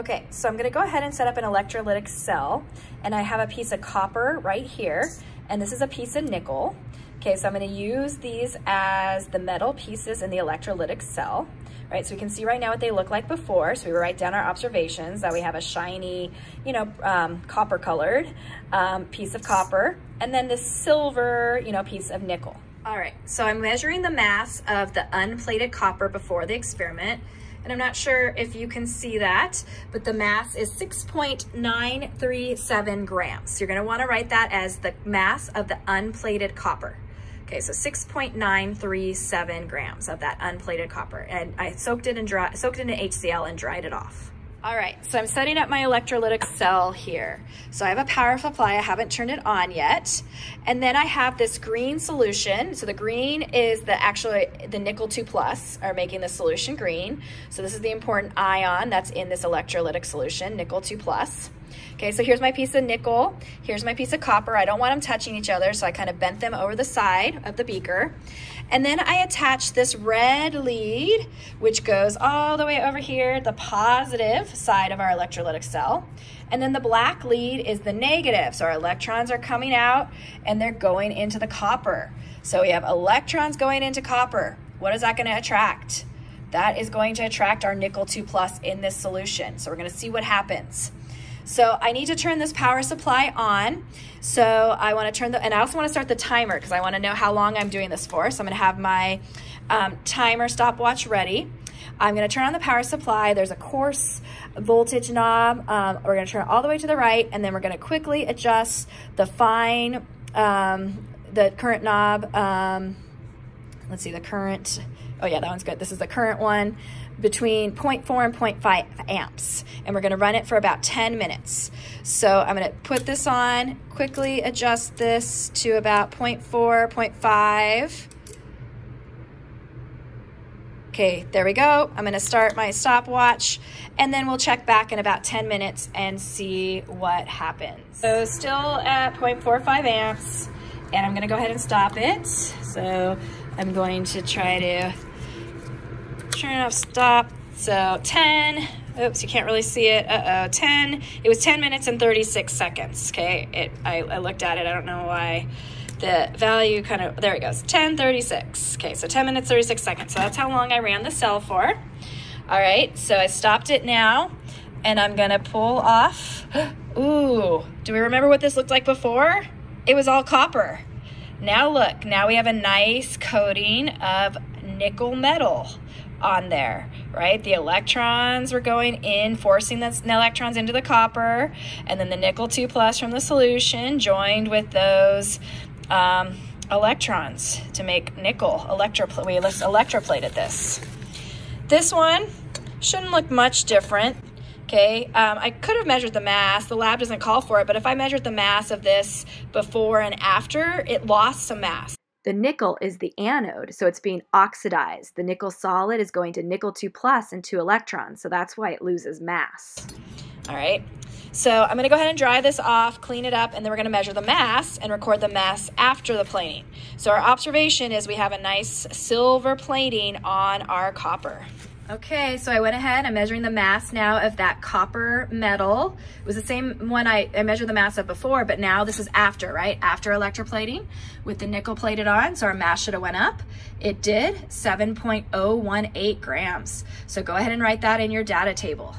Okay, so I'm gonna go ahead and set up an electrolytic cell and I have a piece of copper right here and this is a piece of nickel. Okay, so I'm gonna use these as the metal pieces in the electrolytic cell. Right, so we can see right now what they look like before. So we write down our observations that we have a shiny, you know, um, copper colored um, piece of copper and then this silver, you know, piece of nickel. All right, so I'm measuring the mass of the unplated copper before the experiment. And I'm not sure if you can see that, but the mass is 6.937 grams. You're gonna wanna write that as the mass of the unplated copper. Okay, so 6.937 grams of that unplated copper. And I soaked it in dry, soaked it in HCl and dried it off. All right, so I'm setting up my electrolytic cell here. So I have a power supply, I haven't turned it on yet. And then I have this green solution. So the green is the actually the nickel 2 plus are making the solution green. So this is the important ion that's in this electrolytic solution, nickel 2 plus. Okay, so here's my piece of nickel. Here's my piece of copper. I don't want them touching each other, so I kind of bent them over the side of the beaker. And then I attach this red lead, which goes all the way over here, the positive side of our electrolytic cell. And then the black lead is the negative. So our electrons are coming out and they're going into the copper. So we have electrons going into copper. What is that gonna attract? That is going to attract our nickel 2 plus in this solution. So we're gonna see what happens. So I need to turn this power supply on. So I wanna turn the, and I also wanna start the timer because I wanna know how long I'm doing this for. So I'm gonna have my um, timer stopwatch ready. I'm gonna turn on the power supply. There's a coarse voltage knob. Um, we're gonna turn it all the way to the right and then we're gonna quickly adjust the fine, um, the current knob. Let's see, the current, oh yeah, that one's good. This is the current one between 0.4 and 0.5 amps. And we're gonna run it for about 10 minutes. So I'm gonna put this on, quickly adjust this to about 0.4, 0.5. Okay, there we go. I'm gonna start my stopwatch and then we'll check back in about 10 minutes and see what happens. So still at 0.45 amps and I'm gonna go ahead and stop it. So I'm going to try to turn off stop. So 10, oops, you can't really see it. Uh-oh, 10, it was 10 minutes and 36 seconds, okay? It, I, I looked at it, I don't know why the value kind of, there it goes, 1036. Okay, so 10 minutes, 36 seconds. So that's how long I ran the cell for. All right, so I stopped it now and I'm gonna pull off. Ooh, do we remember what this looked like before? It was all copper. Now look, now we have a nice coating of nickel metal on there, right? The electrons were going in, forcing the electrons into the copper, and then the nickel 2 plus from the solution joined with those um, electrons to make nickel. We electroplated this. This one shouldn't look much different. Okay, um, I could have measured the mass. The lab doesn't call for it, but if I measured the mass of this before and after, it lost some mass. The nickel is the anode, so it's being oxidized. The nickel solid is going to nickel 2 plus and 2 electrons, so that's why it loses mass. All right, so I'm gonna go ahead and dry this off, clean it up, and then we're gonna measure the mass and record the mass after the plating. So our observation is we have a nice silver plating on our copper. Okay, so I went ahead, I'm measuring the mass now of that copper metal. It was the same one I, I measured the mass of before, but now this is after, right? After electroplating with the nickel plated on, so our mass should have went up. It did, 7.018 grams. So go ahead and write that in your data table.